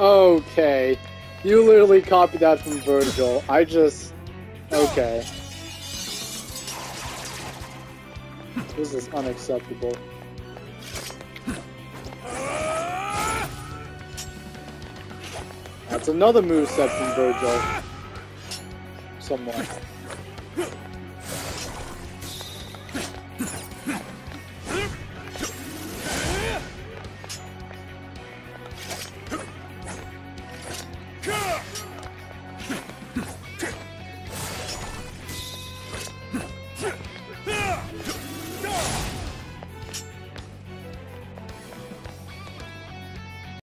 Okay. You literally copied that from Vergil. I just... Okay. This is unacceptable. That's another moveset from Vergil. Somewhat. Cook!